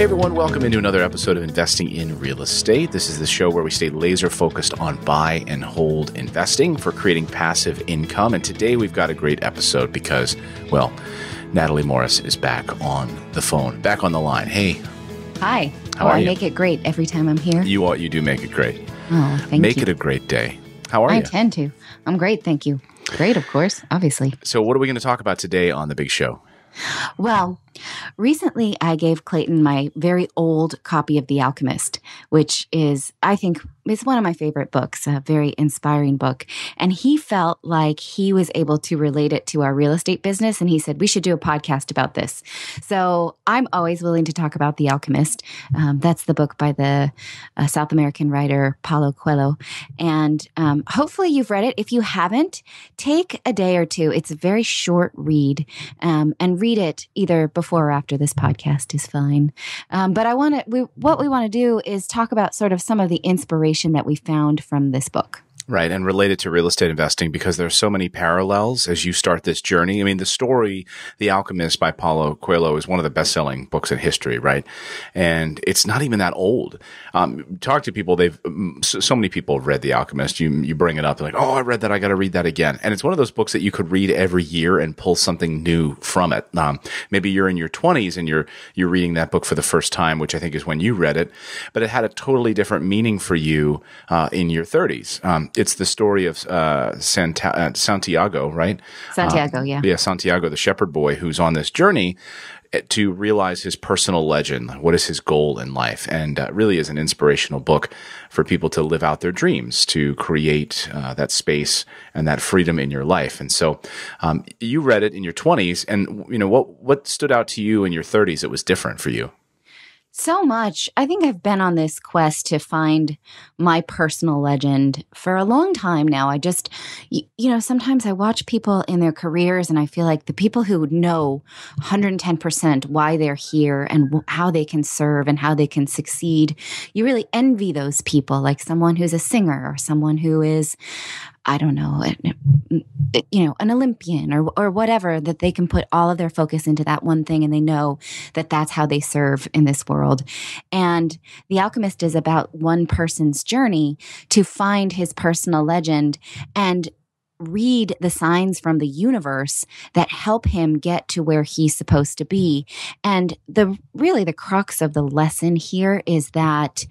Hey everyone, welcome into another episode of Investing in Real Estate. This is the show where we stay laser focused on buy and hold investing for creating passive income. And today we've got a great episode because, well, Natali Morris is back on the phone, back on the line. Hey. Hi. How oh, are I you? make it great every time I'm here. You are, you do make it great. oh, thank make you. Make it a great day. How are I you? tend to. I'm great, thank you. Great, of course, obviously. so, what are we going to talk about today on the big show? Well, recently I gave Clayton my very old copy of The Alchemist, which is, I think, is one of my favorite books, a very inspiring book. And he felt like he was able to relate it to our real estate business. And he said, we should do a podcast about this. So I'm always willing to talk about The Alchemist. Um, that's the book by the uh, South American writer Paulo Coelho. And um, hopefully you've read it. If you haven't, take a day or two. It's a very short read um, and read it either before or after this podcast is fine. Um, but I want to, we, what we want to do is talk about sort of some of the inspiration that we found from this book. Right, and related to real estate investing because there's so many parallels as you start this journey. I mean, the story, The Alchemist by Paulo Coelho is one of the best-selling books in history, right? And it's not even that old. Um, talk to people; they've so, so many people have read The Alchemist. You you bring it up, they're like, "Oh, I read that. I got to read that again." And it's one of those books that you could read every year and pull something new from it. Um, maybe you're in your 20s and you're you're reading that book for the first time, which I think is when you read it, but it had a totally different meaning for you uh, in your 30s. Um, it's the story of uh, Santa- uh, Santiago, right? Santiago, yeah. Yeah, Santiago, the shepherd boy who's on this journey eh, to realize his personal legend. What is his goal in life? And uh, really is an inspirational book for people to live out their dreams, to create uh, that space and that freedom in your life. And so um, you read it in your 20s. And, you know, what, what stood out to you in your 30s that was different for you? So much. I think I've been on this quest to find my personal legend for a long time now. I just, you know, sometimes I watch people in their careers and I feel like the people who know 110% why they're here and how they can serve and how they can succeed, you really envy those people, like someone who's a singer or someone who is, I don't know, you know, an Olympian or or whatever that they can put all of their focus into that one thing and they know that that's how they serve in this world. And The Alchemist is about one person's journey to find his personal legend and read the signs from the universe that help him get to where he's supposed to be. And the really the crux of the lesson here is that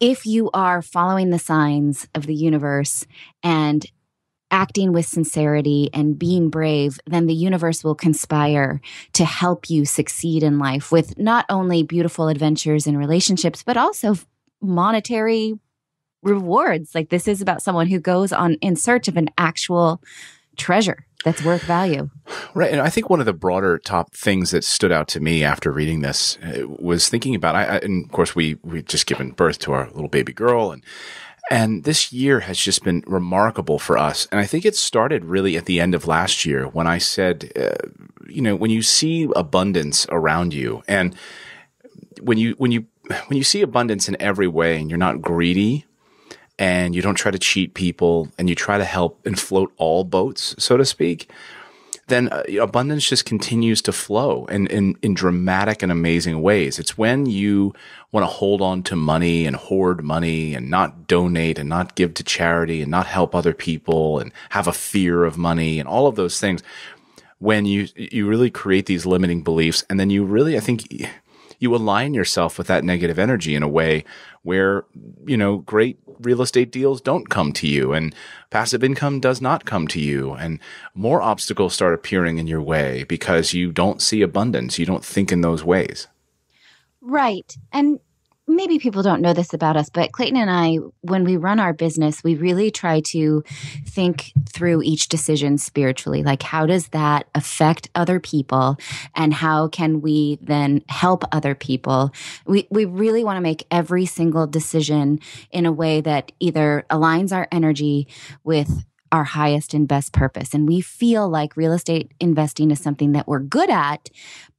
if you are following the signs of the universe and acting with sincerity and being brave, then the universe will conspire to help you succeed in life with not only beautiful adventures and relationships, but also monetary rewards. Like this is about someone who goes on in search of an actual treasure that's worth value. Right. And I think one of the broader top things that stood out to me after reading this uh, was thinking about, I, I, and of course, we, we just given birth to our little baby girl and, and this year has just been remarkable for us. And I think it started really at the end of last year when I said, uh, you know, when you see abundance around you and when you, when you, when you see abundance in every way and you're not greedy and you don't try to cheat people and you try to help and float all boats, so to speak, then uh, abundance just continues to flow in, in, in dramatic and amazing ways. It's when you want to hold on to money and hoard money and not donate and not give to charity and not help other people and have a fear of money and all of those things. When you, you really create these limiting beliefs and then you really, I think, you align yourself with that negative energy in a way where, you know, great real estate deals don't come to you and passive income does not come to you and more obstacles start appearing in your way because you don't see abundance. You don't think in those ways. Right. And maybe people don't know this about us, but Clayton and I, when we run our business, we really try to think through each decision spiritually. Like, how does that affect other people? And how can we then help other people? We, we really want to make every single decision in a way that either aligns our energy with our highest and best purpose. And we feel like real estate investing is something that we're good at,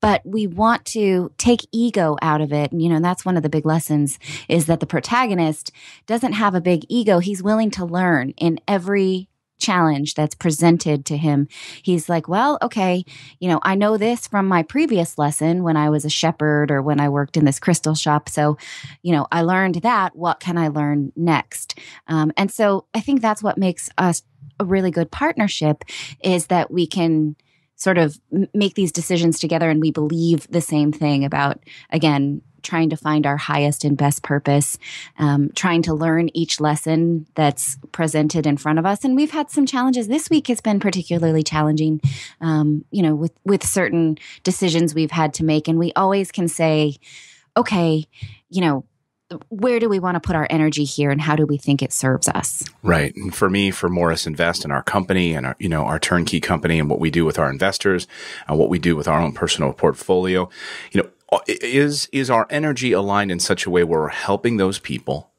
but we want to take ego out of it. And, you know, that's one of the big lessons is that the protagonist doesn't have a big ego. He's willing to learn in every challenge that's presented to him, he's like, well, okay, you know, I know this from my previous lesson when I was a shepherd or when I worked in this crystal shop. So, you know, I learned that. What can I learn next? Um, and so I think that's what makes us a really good partnership is that we can sort of make these decisions together and we believe the same thing about, again, trying to find our highest and best purpose, um, trying to learn each lesson that's presented in front of us. And we've had some challenges. This week has been particularly challenging, um, you know, with with certain decisions we've had to make. And we always can say, okay, you know, where do we want to put our energy here and how do we think it serves us? Right. And for me for morris invest and our company and our you know our turnkey company and what we do with our investors and what we do with our own personal portfolio. You know uh, is is our energy aligned in such a way where we're helping those people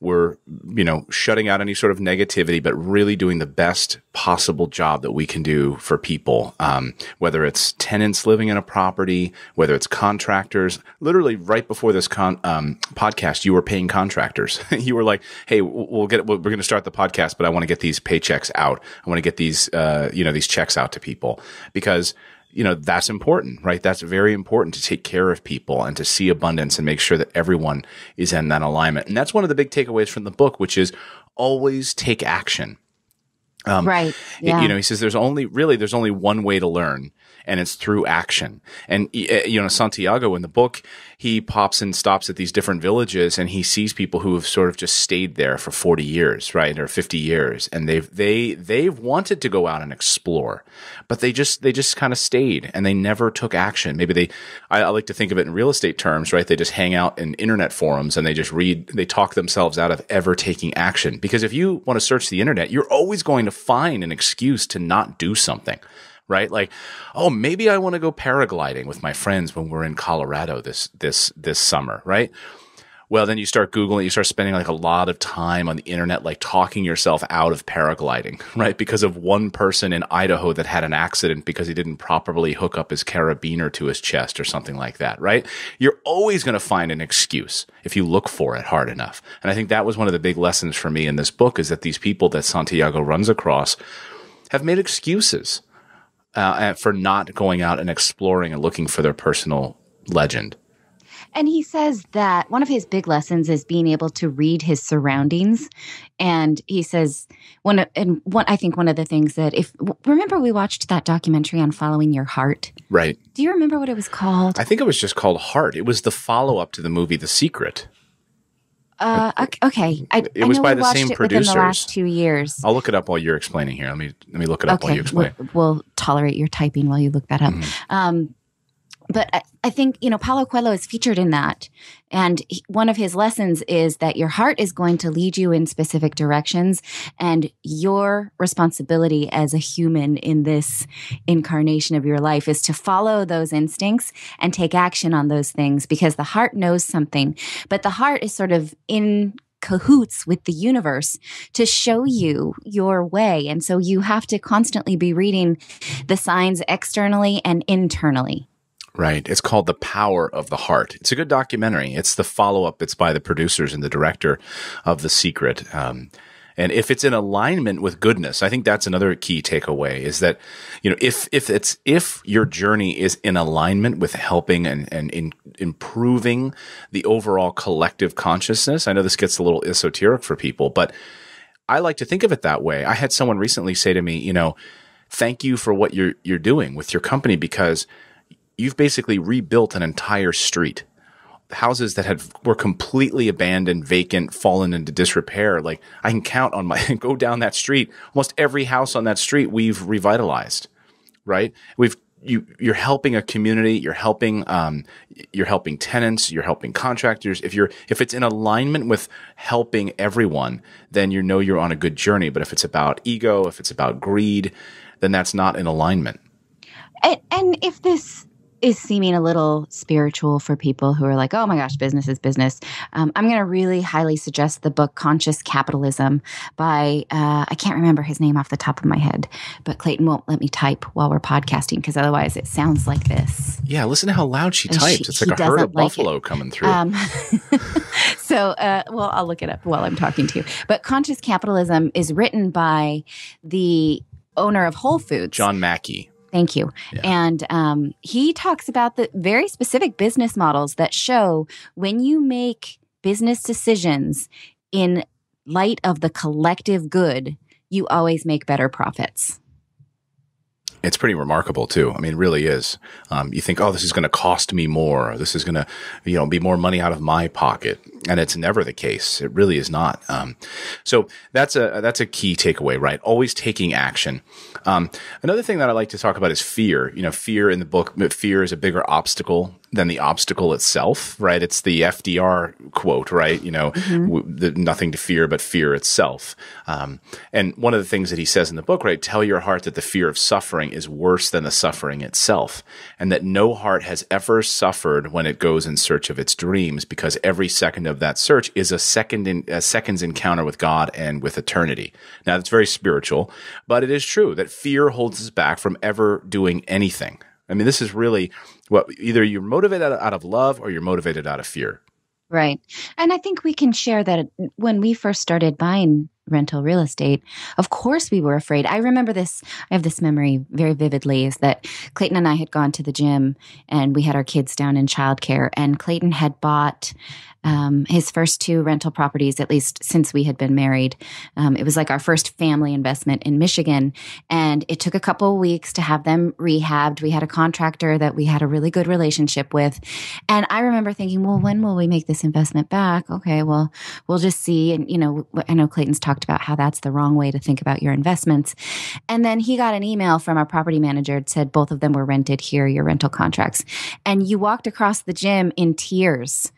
we're you know shutting out any sort of negativity but really doing the best possible job that we can do for people um, whether it's tenants living in a property whether it's contractors. Literally right before this con- um, podcast you were paying contractors. You were like hey we'll get we're going to start the podcast but i want to get these paychecks out. I want to get these uh, you know these checks out to people. Because you know, that's important, right? That's very important to take care of people and to see abundance and make sure that everyone is in that alignment. And that's one of the big takeaways from the book, which is always take action. Um, right. Yeah. You know, he says there's only really there's only one way to learn, and it's through action. And eh, you know, Santiago in the book, he pops and stops at these different villages, and he sees people who have sort of just stayed there for 40 years, right, or 50 years, and they've they they've wanted to go out and explore, but they just they just kind of stayed and they never took action. Maybe they, I, I like to think of it in real estate terms, right? They just hang out in internet forums and they just read, they talk themselves out of ever taking action. Because if you want to search the internet, you're always going to find an excuse to not do something right? Like, oh, maybe I want to go paragliding with my friends when we're in Colorado this this this summer, right? Well, then you start Googling, you start spending like a lot of time on the internet, like talking yourself out of paragliding, right? Because of one person in Idaho that had an accident because he didn't properly hook up his carabiner to his chest or something like that, right? You're always going to find an excuse if you look for it hard enough. And I think that was one of the big lessons for me in this book is that these people that Santiago runs across have made excuses uh, for not going out and exploring and looking for their personal legend. And he says that one of his big lessons is being able to read his surroundings. And he says one and one I think one of the things that if remember we watched that documentary on following your heart. Right. Do you remember what it was called? I think it was just called Heart. It was the follow-up to the movie The Secret. Uh, okay. I, it was by the same producers. the last two years. I'll look it up while you're explaining here. Let me let me look it up okay. while you explain. We'll, we'll, tolerate your typing while you look that up. Mm-hmm. Um, but I, think you know Paulo Coelho is featured in that, and he, one of his lessons is that your heart is going to lead you in specific directions, and your responsibility as a human in this incarnation of your life is to follow those instincts and take action on those things because the heart knows something, but the heart is sort of in cahoots with the universe to show you your way. And so you have to constantly be reading the signs externally and internally. Right. It's called The Power of the Heart. It's a good documentary. It's the follow up. It's by the producers and the director of The Secret. Um, and if it's in alignment with goodness, I think that's another key takeaway is that, you know, if, if it's, if your journey is in alignment with helping and, and in improving the overall collective consciousness, I know this gets a little esoteric for people, but I like to think of it that way. I had someone recently say to me, you know, thank you for what you're, you're doing with your company because you've basically rebuilt an entire street. Houses that had were completely abandoned, vacant, fallen into disrepair. Like I can count on my go down that street. Almost every house on that street we've revitalized. Right? We've you you're helping a community. You're helping um, you're helping tenants. You're helping contractors. If you're if it's in alignment with helping everyone, then you know you're on a good journey. But if it's about ego, if it's about greed, then that's not in alignment. And, and if this is seeming a little spiritual for people who are like, oh my gosh, business is business, um, I'm going to really highly suggest the book Conscious Capitalism by, uh, I can't remember his name off the top of my head, but Clayton won't let me type while we're podcasting because otherwise it sounds like this. Yeah, listen to how loud she types. She, it's like a herd of like buffalo it. coming through. Um, so, uh, well, I'll look it up while I'm talking to you. But Conscious Capitalism is written by the owner of Whole Foods, John Mackey. Thank you. Yeah. And um, he talks about the very specific business models that show when you make business decisions in light of the collective good, you always make better profits. It's pretty remarkable too. I mean, it really is. Um, you think, oh, this is going to cost me more. This is going to, you know, be more money out of my pocket, and it's never the case. It really is not. Um, so that's a that's a key takeaway, right? Always taking action. Um, another thing that I like to talk about is fear. You know, fear in the book. Fear is a bigger obstacle than the obstacle itself, right? It's the FDR quote, right? You know, mm-hmm. w- the, nothing to fear but fear itself. Um, and one of the things that he says in the book, right? Tell your heart that the fear of suffering is worse than the suffering itself, and that no heart has ever suffered when it goes in search of its dreams, because every second of that search is a second in a second's encounter with God and with eternity. Now, that's very spiritual, but it is true that fear holds us back from ever doing anything. I mean, this is really what either you're motivated out of love or you're motivated out of fear. Right. And I think we can share that when we first started buying rental real estate, of course we were afraid. I remember this, I have this memory very vividly is that Clayton and I had gone to the gym and we had our kids down in childcare, and Clayton had bought um, his first two rental properties, at least since we had been married. Um, it was like our first family investment in Michigan. And it took a couple of weeks to have them rehabbed. We had a contractor that we had a really good relationship with. And I remember thinking, well, when will we make this investment back? Okay, well, we'll just see. And, you know, I know Clayton's talked about how that's the wrong way to think about your investments. And then he got an email from our property manager that said both of them were rented here, your rental contracts. And you walked across the gym in tears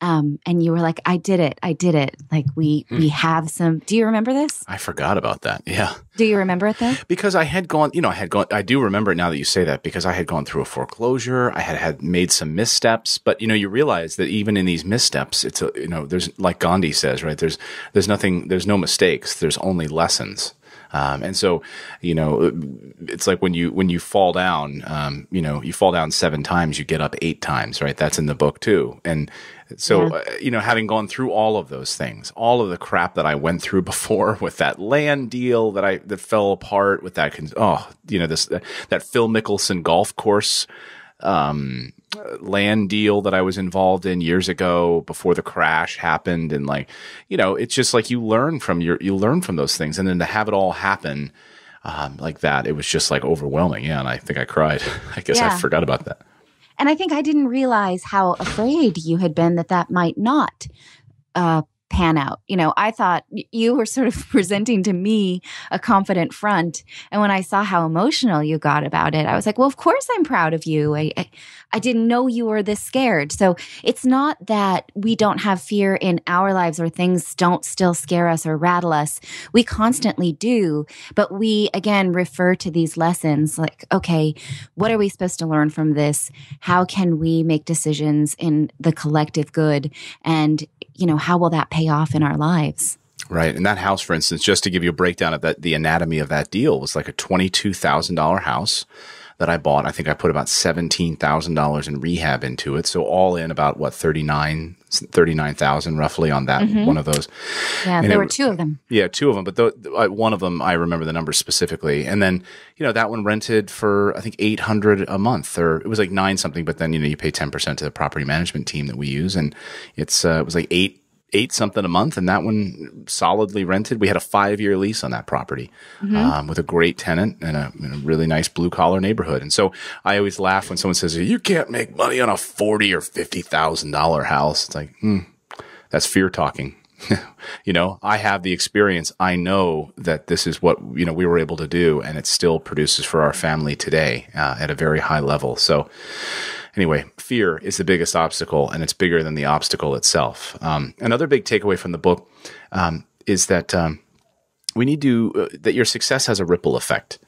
um, and you were like, "I did it! I did it!" Like we hmm. we have some. Do you remember this? I forgot about that. Yeah. Do you remember it though? Because I had gone, you know, I had gone. I do remember it now that you say that because I had gone through a foreclosure. I had had made some missteps, but you know, you realize that even in these missteps, it's a you know, there's like Gandhi says, right? There's there's nothing, there's no mistakes. There's only lessons. Um, and so, you know, it's like when you when you fall down, um, you know, you fall down seven times, you get up eight times, right? That's in the book too. And so, yeah. uh, you know, having gone through all of those things, all of the crap that I went through before with that land deal that I that fell apart, with that, oh, you know, this that Phil Mickelson golf course um, land deal that I was involved in years ago before the crash happened. And like, you know, it's just like you learn from your, you learn from those things. And then to have it all happen um, like that, it was just like overwhelming. Yeah. And I think I cried. I guess yeah. I forgot about that. And I think I didn't realize how afraid you had been that that might not uh, pan out. You know, I thought you were sort of presenting to me a confident front. And when I saw how emotional you got about it, I was like, well, of course I'm proud of you. I, I, I, didn't know you were this scared. So it's not that we don't have fear in our lives or things don't still scare us or rattle us. We constantly do. But we, again, refer to these lessons like, okay, what are we supposed to learn from this? How can we make decisions in the collective good? And you know, how will that pay off in our lives? Right. And that house, for instance, just to give you a breakdown of that, the anatomy of that deal was like a $22,000 house that I bought. I think I put about $17,000 in rehab into it. So all in about what, 39, 39,000 roughly on that mm-hmm. one of those. Yeah, and there it, were two of them. Yeah, two of them. But the, uh, one of them, I remember the numbers specifically. And then, you know, that one rented for, I think, 800 a month or it was like nine something. But then, you know, you pay 10% to the property management team that we use. And it's, uh, it was like eight eight something a month, and that one solidly rented. We had a five year lease on that property mm-hmm. um, with a great tenant and a, a really nice blue collar neighborhood. And so I always laugh when someone says, "You can't make money on a forty or fifty thousand dollar house." It's like, hmm, that's fear talking. you know, I have the experience. I know that this is what you know we were able to do, and it still produces for our family today uh, at a very high level. So anyway, fear is the biggest obstacle, and it's bigger than the obstacle itself. Um, another big takeaway from the book um, is that um, we need to uh, that your success has a ripple effect.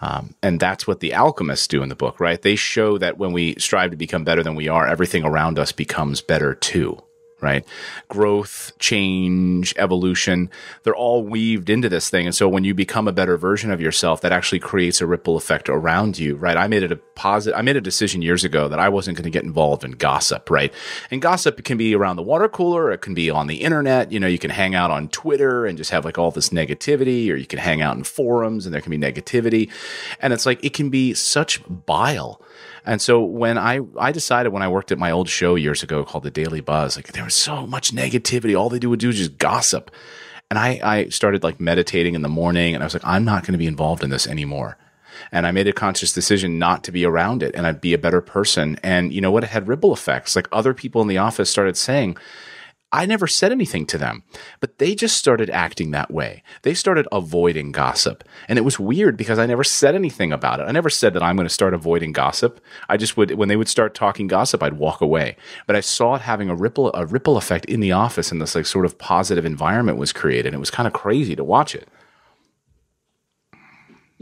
Um, and that's what the alchemists do in the book, right? They show that when we strive to become better than we are, everything around us becomes better too right? Growth, change, evolution, they're all weaved into this thing. And so when you become a better version of yourself, that actually creates a ripple effect around you, right? I made it a positive, I made a decision years ago that I wasn't going to get involved in gossip, right? And gossip can be around the water cooler, it can be on the internet. You know, you can hang out on Twitter and just have like all this negativity, or you can hang out in forums and there can be negativity. And it's like, it can be such bile and so when I I decided when I worked at my old show years ago called the Daily Buzz, like there was so much negativity. All they do would do is just gossip. And I, I started like meditating in the morning and I was like, I'm not going to be involved in this anymore. And I made a conscious decision not to be around it and I'd be a better person. And you know what? It had ripple effects. Like other people in the office started saying, I never said anything to them, but they just started acting that way. They started avoiding gossip. And it was weird because I never said anything about it. I never said that I'm going to start avoiding gossip. I just would, when they would start talking gossip, I'd walk away. But I saw it having a ripple, a ripple effect in the office and this like sort of positive environment was created. And it was kind of crazy to watch it.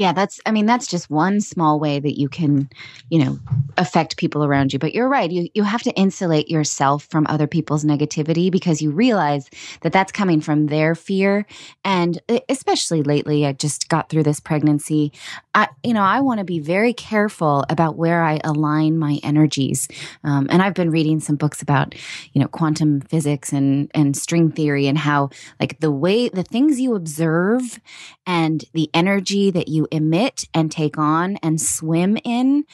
Yeah, that's, I mean, that's just one small way that you can, you know, affect people around you. But you're right. You, you have to insulate yourself from other people's negativity because you realize that that's coming from their fear. And especially lately, I just got through this pregnancy. I, you know, I want to be very careful about where I align my energies. Um, and I've been reading some books about, you know, quantum physics and, and string theory and how, like, the way, the things you observe and the energy that you emit and take on and swim in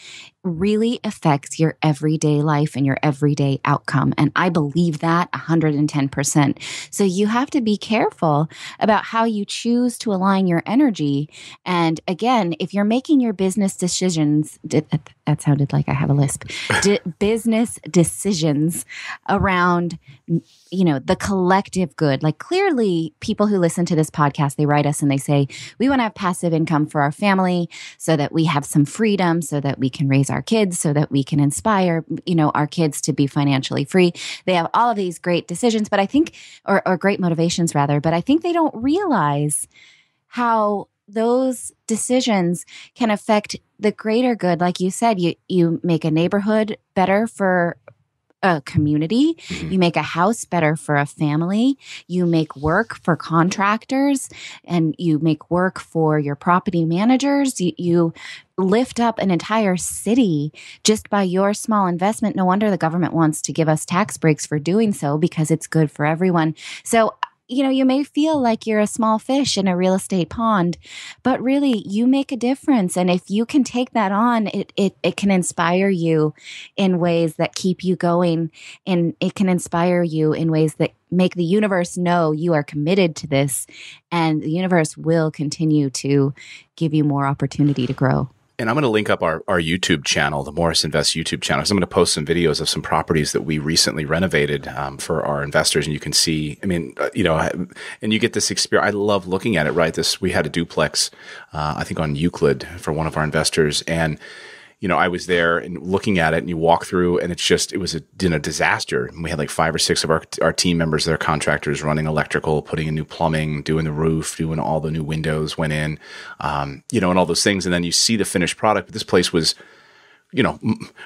really affects your everyday life and your everyday outcome. And I believe that 110%. So you have to be careful about how you choose to align your energy. And again, if you're making your business decisions, that sounded like I have a lisp, business decisions around you know the collective good like clearly people who listen to this podcast they write us and they say we want to have passive income for our family so that we have some freedom so that we can raise our kids so that we can inspire, you know, our kids to be financially free. They have all of these great decisions, but I think, or, or great motivations rather, but I think they don't realize how those decisions can affect the greater good like you said you you make a neighborhood better for a community. Mm-hmm. You make a house better for a family. You make work for contractors and you make work for your property managers. You, you lift up an entire city just by your small investment. No wonder the government wants to give us tax breaks for doing so because it's good for everyone. So you know, you may feel like you're a small fish in a real estate pond, but really you make a difference. And if you can take that on, it, it, it can inspire you in ways that keep you going. And it can inspire you in ways that make the universe know you are committed to this. And the universe will continue to give you more opportunity to grow and I'm going to link up our, our YouTube channel, the Morris Invest YouTube channel. So I'm going to post some videos of some properties that we recently renovated um, for our investors, and you can see. I mean, uh, you know, and you get this experience. I love looking at it. Right, this we had a duplex, uh, I think on Euclid for one of our investors, and you know, I was there and looking at it and you walk through and it's just, it was a, disaster. And we had like five or six of our, our team members, their contractors running electrical, putting in new plumbing, doing the roof, doing all the new windows went in, um, you know, and all those things. And then you see the finished product, but this place was, you know,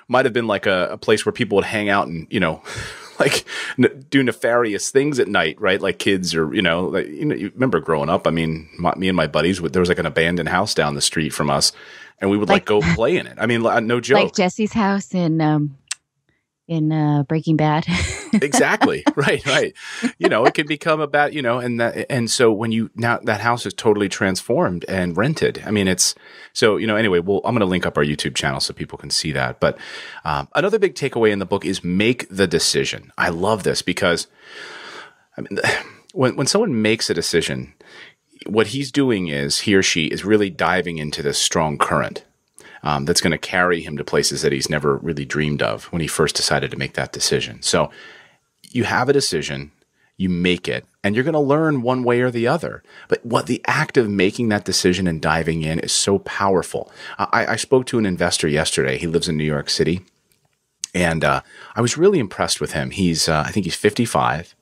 might have been like a, a place where people would hang out and, you know, like do nefarious things at night, right? Like kids or, you know, like, you know, you remember growing up. I mean, my, me and my buddies, there was like an abandoned house down the street from us and we would like, like go play in it. I mean, no joke. Like Jesse's house in um in uh, Breaking Bad. exactly. Right. Right. You know, it can become about you know, and that and so when you now that house is totally transformed and rented. I mean, it's so you know. Anyway, well, I'm going to link up our YouTube channel so people can see that. But um, another big takeaway in the book is make the decision. I love this because I mean, when when someone makes a decision what he's doing is he or she is really diving into this strong current um, that's going to carry him to places that he's never really dreamed of when he first decided to make that decision. So you have a decision, you make it, and you're going to learn one way or the other. But what the act of making that decision and diving in is so powerful. I, I spoke to an investor yesterday. He lives in New York City. And uh, I was really impressed with him. He's, uh, I think he's 55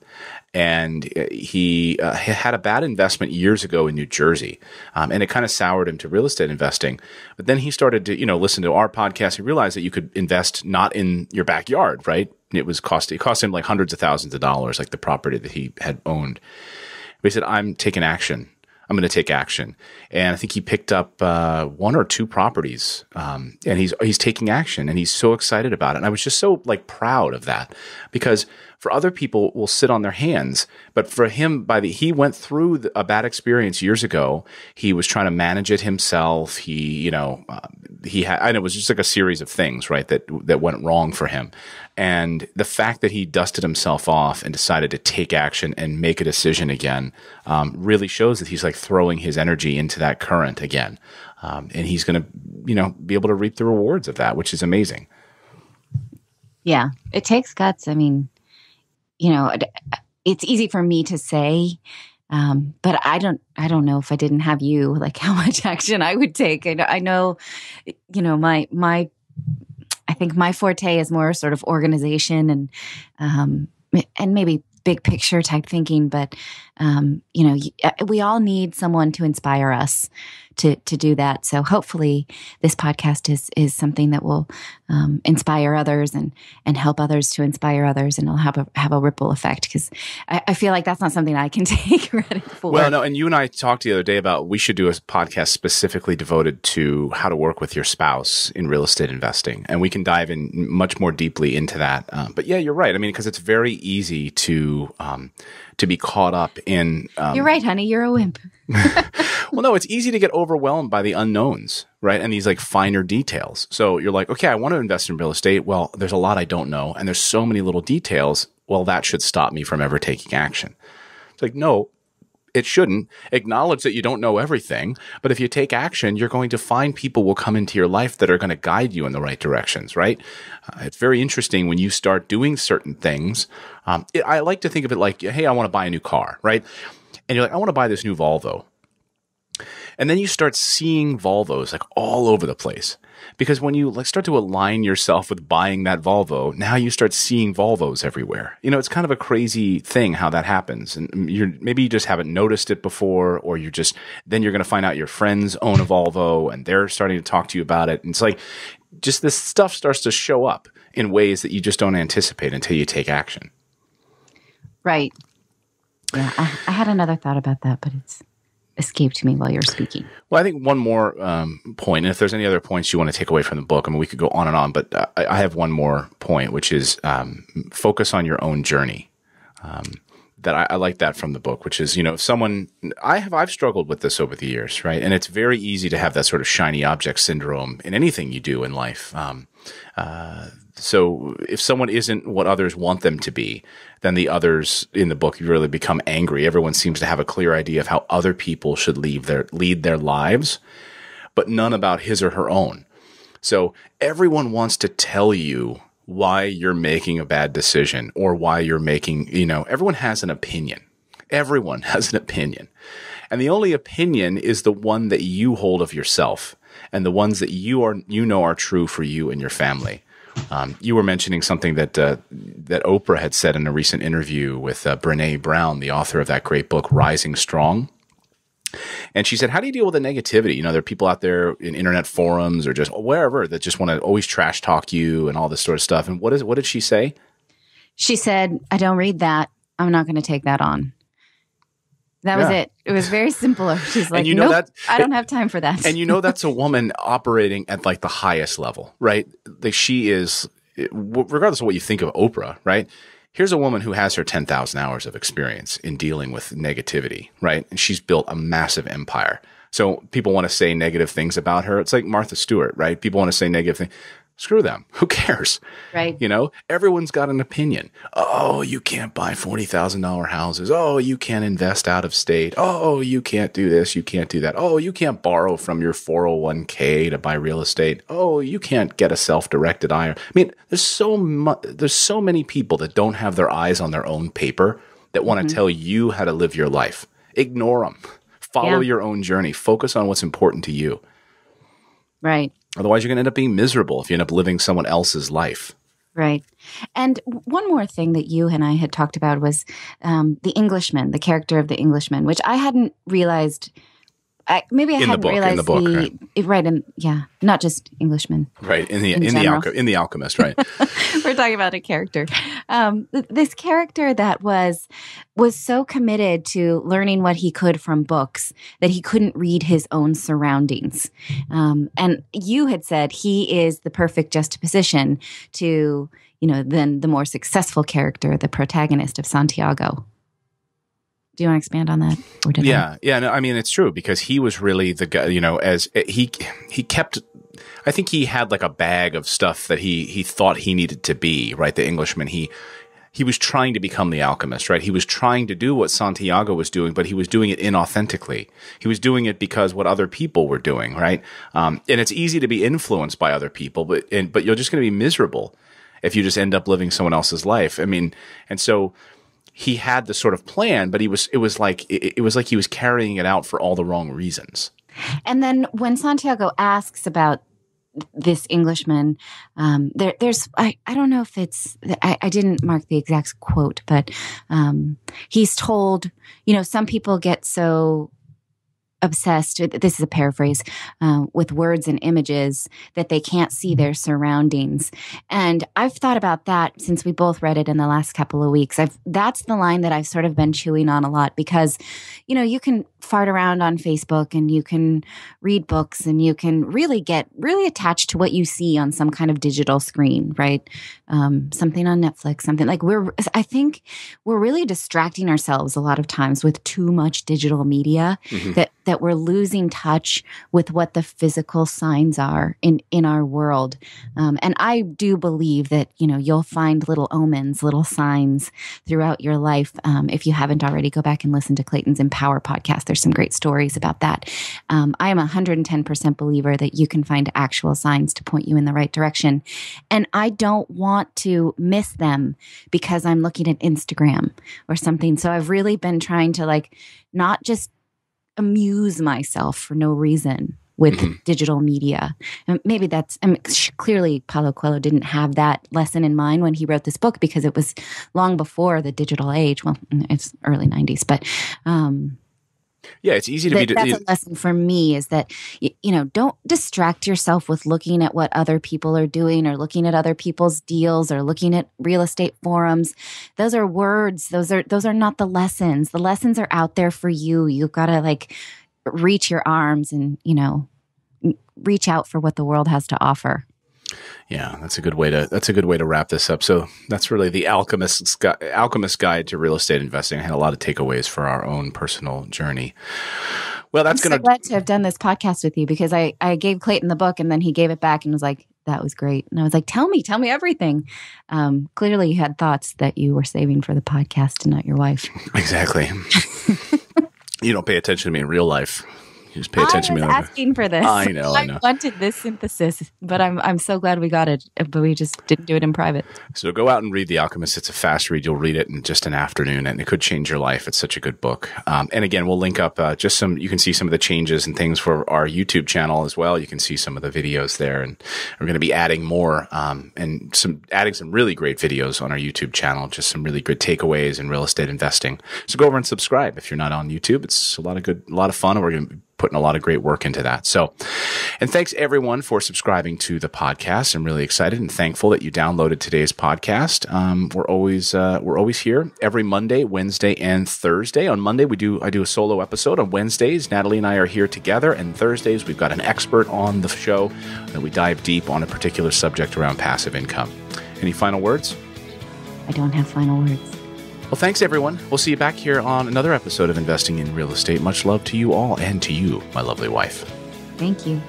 and uh, he uh, had a bad investment years ago in New Jersey, um, and it kind of soured him to real estate investing. But then he started to, you know, listen to our podcast. He realized that you could invest not in your backyard, right? It was cost it cost him like hundreds of thousands of dollars, like the property that he had owned. But he said, "I'm taking action. I'm going to take action." And I think he picked up uh, one or two properties, um, and he's he's taking action, and he's so excited about it. And I was just so like proud of that because for other people will sit on their hands, but for him, by the he went through a bad experience years ago. He was trying to manage it himself. He, you know, uh, he had, and it was just like a series of things, right, that that went wrong for him. And the fact that he dusted himself off and decided to take action and make a decision again um, really shows that he's like throwing his energy into that current again, um, and he's going to, you know, be able to reap the rewards of that, which is amazing. Yeah, it takes guts. I mean, you know, it's easy for me to say, um, but I don't, I don't know if I didn't have you, like how much action I would take. I know, I know, you know, my, my, I think my forte is more sort of organization and, um, and maybe big picture type thinking, but, um, you know, uh, we all need someone to inspire us to to do that. So hopefully, this podcast is is something that will um, inspire others and and help others to inspire others, and it'll have a have a ripple effect. Because I, I, feel like that's not something I can take credit for. Well, no, and you and I talked the other day about we should do a podcast specifically devoted to how to work with your spouse in real estate investing, and we can dive in much more deeply into that. Um, but yeah, you're right. I mean, because it's very easy to um, to be caught up in. Um, you're right, honey. You're a wimp. well, no, it's easy to get overwhelmed by the unknowns, right? And these like finer details. So you're like, okay, I want to invest in real estate. Well, there's a lot I don't know, and there's so many little details. Well, that should stop me from ever taking action. It's like, no, it shouldn't acknowledge that you don't know everything but if you take action you're going to find people will come into your life that are going to guide you in the right directions right uh, it's very interesting when you start doing certain things um, it, i like to think of it like hey i want to buy a new car right and you're like i want to buy this new volvo and then you start seeing volvos like all over the place because when you like start to align yourself with buying that Volvo, now you start seeing Volvos everywhere. You know, it's kind of a crazy thing how that happens. And mm, you're maybe you just haven't noticed it before, or you're just then you're going to find out your friends own a Volvo and they're starting to talk to you about it. And it's like just this stuff starts to show up in ways that you just don't anticipate until you take action. Right. Yeah, I, I had another thought about that, but it's escaped me while you're speaking. Well, I think one more um, point, and if there's any other points you want to take away from the book, I mean, we could go on and on, but uh, I, I have one more point, which is um, focus on your own journey. Um, that I, I, like that from the book, which is you know if someone I have I've struggled with this over the years, right? And it's very easy to have that sort of shiny object syndrome in anything you do in life. Um, uh, so if someone isn't what others want them to be, then the others in the book You really become angry. Everyone seems to have a clear idea of how other people should lead their lead their lives, but none about his or her own. So everyone wants to tell you why you're making a bad decision or why you're making, you know, everyone has an opinion. Everyone has an opinion. And the only opinion is the one that you hold of yourself and the ones that you are you know are true for you and your family. Um, you were mentioning something that uh, that Oprah had said in a recent interview with uh, Brene Brown, the author of that great book, Rising Strong. And she said, "How do you deal with the negativity? You know, there are people out there in internet forums or just wherever that just want to always trash talk you and all this sort of stuff." And what is what did she say? She said, "I don't read that. I'm not going to take that on." That yeah. was it. It was very simple. She's like, you know nope, that I don't have time for that. and you know that's a woman operating at like the highest level, right? Like she is, eh, regardless of what you think of Oprah, right? Here's a woman who has her 10,000 hours of experience in dealing with negativity, right? And she's built a massive empire. So people want to say negative things about her. It's like Martha Stewart, right? People want to say negative things screw them. Who cares? Right. You know, everyone's got an opinion. Oh, you can't buy $40,000 houses. Oh, you can't invest out of state. Oh, you can't do this. You can't do that. Oh, you can't borrow from your 401k to buy real estate. Oh, you can't get a self-directed IRA. I mean, there's so mu- there's so many people that don't have their eyes on their own paper that want to mm-hmm. tell you how to live your life. Ignore them. Follow yeah. your own journey. Focus on what's important to you. Right. Otherwise, you're going to end up being miserable if you end up living someone else's life. Right. And one more thing that you and I had talked about was um, the Englishman, the character of the Englishman, which I hadn't realized I, maybe I In hadn't book, in realized the book, right. it- right, and yeah, not just Englishmen. Right in the In in, the general. in the alchemist, right? We're talking about a character. Um, th- this character that was was so committed to learning what he could from books that he couldn't read his own surroundings. Um, and you had said he is the perfect juxtaposition to you know then the more successful character, the protagonist of Santiago. Do you want to expand on that? Did I? Yeah, yeah. No, I mean it's true because he was really the guy. You know, as eh, he he kept. I think he had like a bag of stuff that he he thought he needed to be. Right, the Englishman. He he was trying to become the alchemist. Right, he was trying to do what Santiago was doing, but he was doing it inauthentically. He was doing it because what other people were doing. Right, um, and it's easy to be influenced by other people, but and but you're just going to be miserable if you just end up living someone else's life. I mean, and so he had the sort of plan, but he was it was like it, it was like he was carrying it out for all the wrong reasons. And then when Santiago asks about this Englishman, um, there, there's I, I don't know if it's I, I didn't mark the exact quote, but um, he's told you know some people get so obsessed this is a paraphrase uh, with words and images that they can't see their surroundings. And i've thought about that since we both read it in the last couple of weeks. I've that's the line that i've sort of been chewing on a lot because you know you can fart around on facebook and you can read books and you can really get really attached to what you see on some kind of digital screen right? Um, something on netflix something like we're i think we're really distracting ourselves a lot of times with too much digital media Mhm. that that we're losing touch with what the physical signs are in in our world. Um, and i do believe that you know you'll find little omens little signs throughout your life. Um, if you haven't already go back and listen to clayton's empower podcast. There's some great stories about that. Um, i am a 110% believer that you can find actual signs to point you in the right direction. And i don't want to miss them because i'm looking at instagram or something. So i've really been trying to like not just amuse myself for no reason with Mhm. digital media. And maybe that's I mean, clearly Paulo Coelho didn't have that lesson in mind when he wrote this book because it was long before the digital age. Well, it's early 90s, but um, Yeah, it's easy to that- be. that's a lesson for me is that you, you know don't distract yourself with looking at what other people are doing or looking at other people's deals or looking at real estate forums. Those are words. Those are those are not the lessons. The lessons are out there for you. You've got to like reach your arms and you know reach out for what the world has to offer yeah, that's a good way to. That's a good way to wrap this up. So that's really the alchemist's Gu- alchemist guide to real estate investing. I had a lot of takeaways for our own personal journey. Well, that's I'm gonna. so glad to have done this podcast with you because I, I gave Clayton the book and then he gave it back and was like, that was great. And I was like, tell me, tell me everything. Um, clearly, you had thoughts that you were saving for the podcast and not your wife. exactly. you don't pay attention to me in real life. Just pay attention I was asking for this. I know, I know. wanted this synthesis, but I'm I'm so glad we got it. But we just didn't do it in private. So go out and read The Alchemist. It's a fast read. You'll read it in just an afternoon, and it could change your life. It's such a good book. Um, and again, we'll link up uh, just some. You can see some of the changes and things for our YouTube channel as well. You can see some of the videos there, and we're going to be adding more um, and some adding some really great videos on our YouTube channel. Just some really good takeaways in real estate investing. So go over and subscribe if you're not on YouTube. It's a lot of good, a lot of fun. We're going to putting a lot of great work into that. So, and thanks everyone for subscribing to the podcast. I'm really excited and thankful that you downloaded today's podcast. Um, we're always uh, we're always here every Monday, Wednesday, and Thursday. On Monday, we do I do a solo episode. On Wednesdays, Natali and I are here together, and Thursdays we've got an expert on the show that we dive deep on a particular subject around passive income. Any final words? I don't have final words. Well, thanks everyone. We'll see you back here on another episode of Investing in Real Estate. Much love to you all and to you, my lovely wife. Thank you.